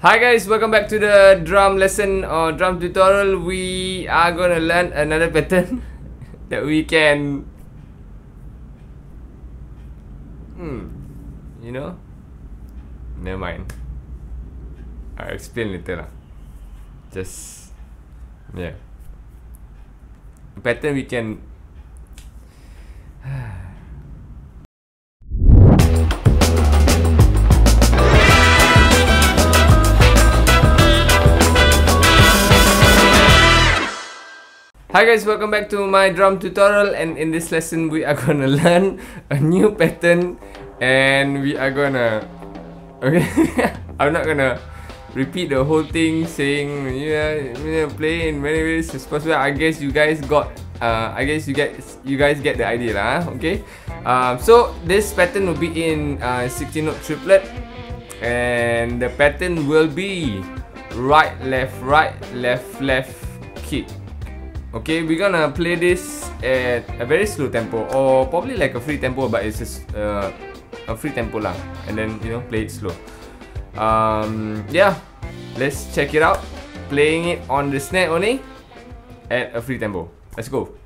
Hi guys, welcome back to the drum lesson or drum tutorial. We are gonna learn another pattern that we can Hmm You know? Never mind. I'll explain later lah. Just Yeah. Pattern we can Hi guys, welcome back to my drum tutorial and in this lesson we are gonna learn a new pattern and we are gonna okay? I'm not gonna repeat the whole thing saying yeah, yeah play in many ways as possible. I guess you guys got uh, I guess you guys you guys get the idea lah okay? Um, so this pattern will be in uh, 16 note triplet and the pattern will be right left right left left kick Okay, we're gonna play this at a very slow tempo or probably like a free tempo but it's just uh, a free tempo lah and then you know play it slow. Um, yeah, let's check it out. Playing it on the snare only at a free tempo. Let's go.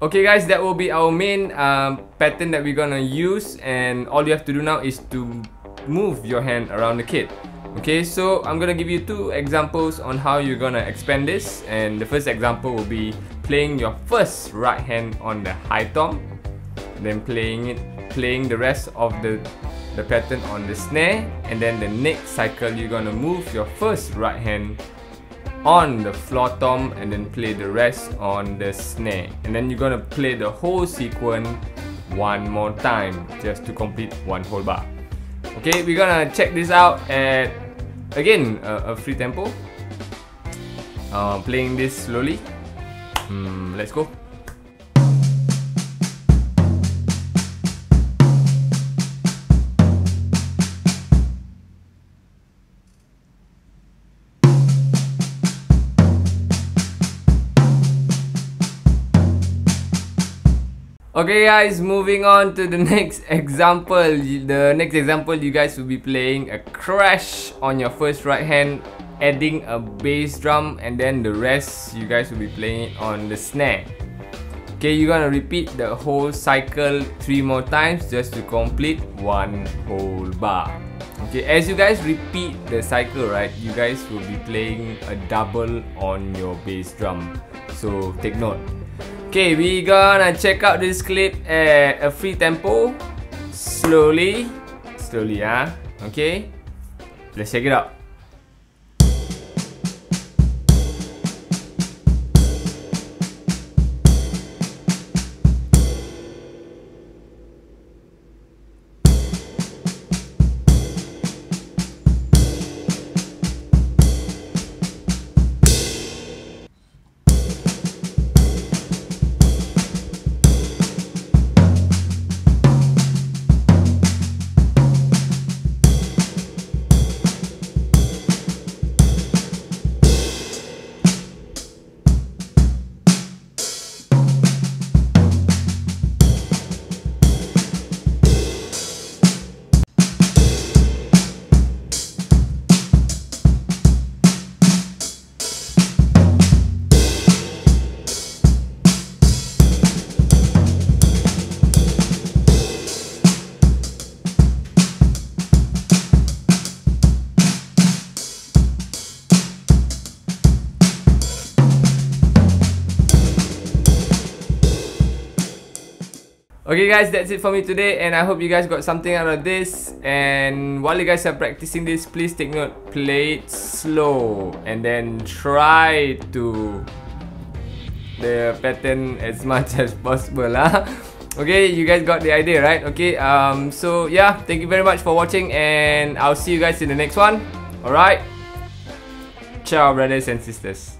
Okay guys, that will be our main um, pattern that we're gonna use and all you have to do now is to move your hand around the kit. Okay, so I'm gonna give you two examples on how you're gonna expand this and the first example will be playing your first right hand on the high tom then playing it playing the rest of the the pattern on the snare and then the next cycle you're gonna move your first right hand on the floor tom and then play the rest on the snare. And then you're gonna play the whole sequence one more time just to complete one whole bar. Okay we're gonna check this out at again a, a free tempo. Uh, playing this slowly. Mm, let's go Okay guys, moving on to the next example. The next example, you guys will be playing a crash on your first right hand, adding a bass drum, and then the rest you guys will be playing on the snare. Okay, you're gonna repeat the whole cycle three more times just to complete one whole bar. Okay, as you guys repeat the cycle, right, you guys will be playing a double on your bass drum. So take note. Okay, we gonna check out this clip at a free tempo. Slowly. Slowly, ah. Huh? Okay. Let's check it out. Okay guys, that's it for me today and I hope you guys got something out of this and while you guys are practicing this, please take note, play it slow and then try to the pattern as much as possible lah. Okay, you guys got the idea, right? Okay, um, so yeah, thank you very much for watching and I'll see you guys in the next one. Alright? Ciao brothers and sisters.